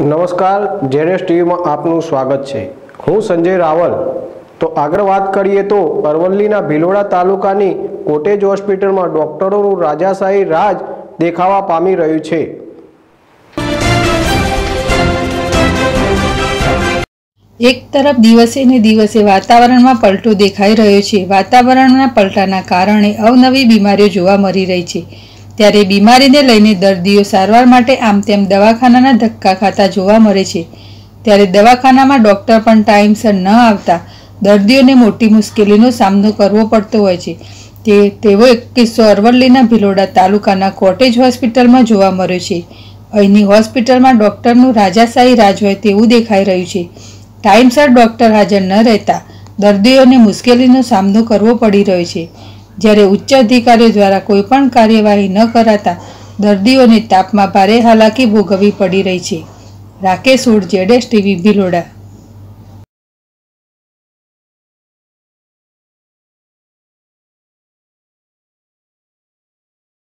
નમસ્કાર જેડેસ ટીવીમાં આપનું સ્વાગત છે. હું સંજય રાવલ. તો આગળ વાત કરીએ તો અરવલ્લીના ભિલોડા તાલુકાની કોટેજ હોસ્પિટલમાં ડોક્ટરોનું રાજાશાહી રાજ દેખાવા પામી રહ્યું છે. એક તરફ દિવસે ને દિવસે વાતાવરણમાં પલટો દેખાઈ રહ્યો છે. વાતાવરણના પલટાના કારણે અવનવી બીમારીઓ જોવા મળી રહી છે. ત્યારે બીમારીને લઈને દર્દીઓ સારવાર માટે આમ તેમ દવાખાનાના ધક્કા ખાતા જોવા મળે છે. ત્યારે દવાખાનામાં ડૉક્ટર પણ ટાઈમસર ન આવતા દર્દીઓને મોટી મુશ્કેલીનો સામનો કરવો પડતો હોય છે. તે, તેવો એક કિસ્સો અરવલ્લીના ભિલોડા તાલુકાના કોટેજ હોસ્પિટલમાં જોવા મળ્યો છે. અહીંની હોસ્પિટલમાં ડૉક્ટરનું રાજાશાહી રાજ હોય તેવું દેખાઈ રહ્યું છે. ટાઈમસર ડૉક્ટર હાજર ન રહેતા દર્દીઓને મુશ્કેલીનો સામનો કરવો પડી રહ્યો છે. જ્યારે ઉચ્ચ અધિકારીઓ દ્વારા કોઈપણ કાર્યવાહી ન કરાતા દર્દીઓને તાપમાં ભારે હાલાકી ભોગવવી પડી રહી છે. રાકેશ ઉડ જેડેશ ટીવી, ભિલોડા.